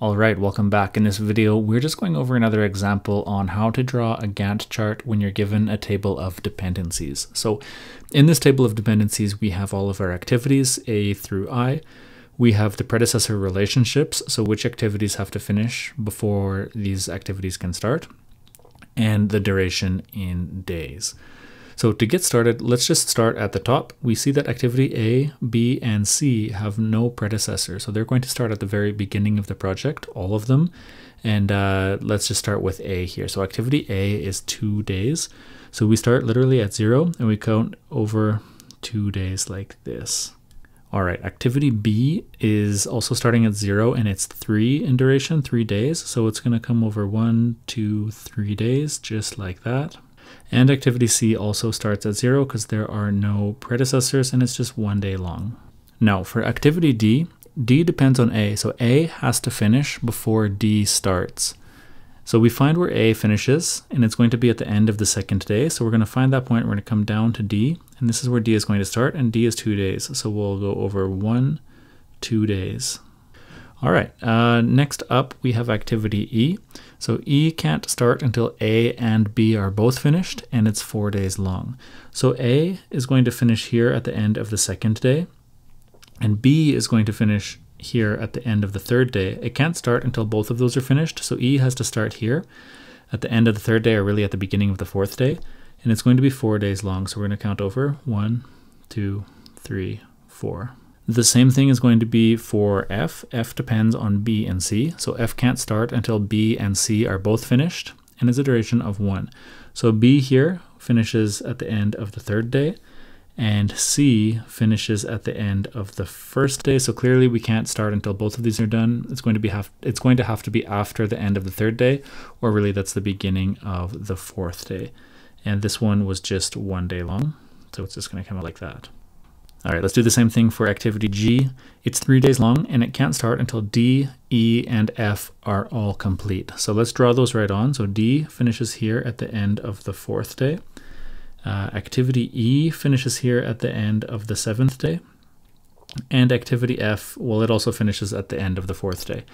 Alright, welcome back. In this video, we're just going over another example on how to draw a Gantt chart when you're given a table of dependencies. So in this table of dependencies, we have all of our activities, A through I. We have the predecessor relationships, so which activities have to finish before these activities can start, and the duration in days. So to get started, let's just start at the top. We see that activity A, B, and C have no predecessor. So they're going to start at the very beginning of the project, all of them. And uh, let's just start with A here. So activity A is two days. So we start literally at zero and we count over two days like this. All right, activity B is also starting at zero and it's three in duration, three days. So it's gonna come over one, two, three days, just like that. And activity C also starts at zero because there are no predecessors and it's just one day long. Now for activity D, D depends on A, so A has to finish before D starts. So we find where A finishes, and it's going to be at the end of the second day. So we're going to find that point, we're going to come down to D, and this is where D is going to start, and D is two days. So we'll go over one, two days. All right, uh, next up we have activity E. So E can't start until A and B are both finished, and it's four days long. So A is going to finish here at the end of the second day, and B is going to finish here at the end of the third day. It can't start until both of those are finished, so E has to start here at the end of the third day, or really at the beginning of the fourth day, and it's going to be four days long. So we're going to count over one, two, three, four. The same thing is going to be for F. F depends on B and C. So F can't start until B and C are both finished and is a duration of one. So B here finishes at the end of the third day and C finishes at the end of the first day. So clearly we can't start until both of these are done. It's going to be have it's going to have to be after the end of the third day, or really that's the beginning of the fourth day. And this one was just one day long. So it's just going to come out like that. All right, let's do the same thing for activity G. It's three days long and it can't start until D, E, and F are all complete. So let's draw those right on. So D finishes here at the end of the fourth day. Uh, activity E finishes here at the end of the seventh day. And activity F, well, it also finishes at the end of the fourth day.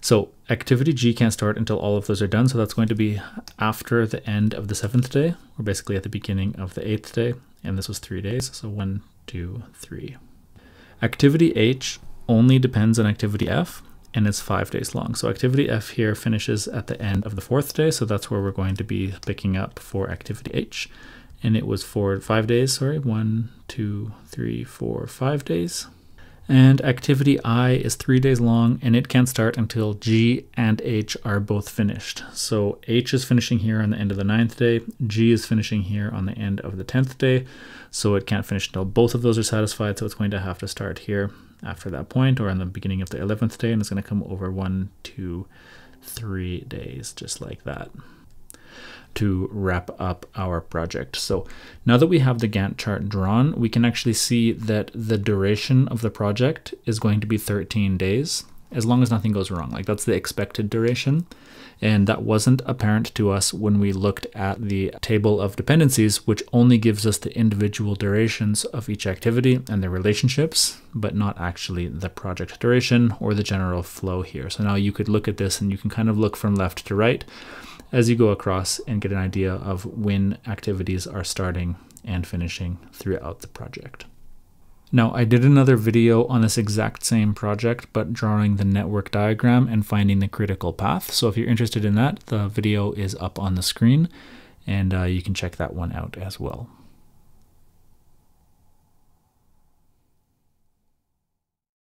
So activity G can't start until all of those are done. So that's going to be after the end of the seventh day, or basically at the beginning of the eighth day. And this was three days. So one, two, three. Activity H only depends on activity F and it's five days long. So activity F here finishes at the end of the fourth day. So that's where we're going to be picking up for activity H. And it was for five days, sorry, one, two, three, four, five days. And activity I is three days long and it can't start until G and H are both finished. So H is finishing here on the end of the ninth day, G is finishing here on the end of the 10th day. So it can't finish until both of those are satisfied. So it's going to have to start here after that point or in the beginning of the 11th day and it's going to come over one, two, three days, just like that to wrap up our project. So now that we have the Gantt chart drawn, we can actually see that the duration of the project is going to be 13 days, as long as nothing goes wrong. Like that's the expected duration. And that wasn't apparent to us when we looked at the table of dependencies, which only gives us the individual durations of each activity and their relationships, but not actually the project duration or the general flow here. So now you could look at this and you can kind of look from left to right as you go across and get an idea of when activities are starting and finishing throughout the project. Now, I did another video on this exact same project, but drawing the network diagram and finding the critical path. So if you're interested in that, the video is up on the screen and uh, you can check that one out as well.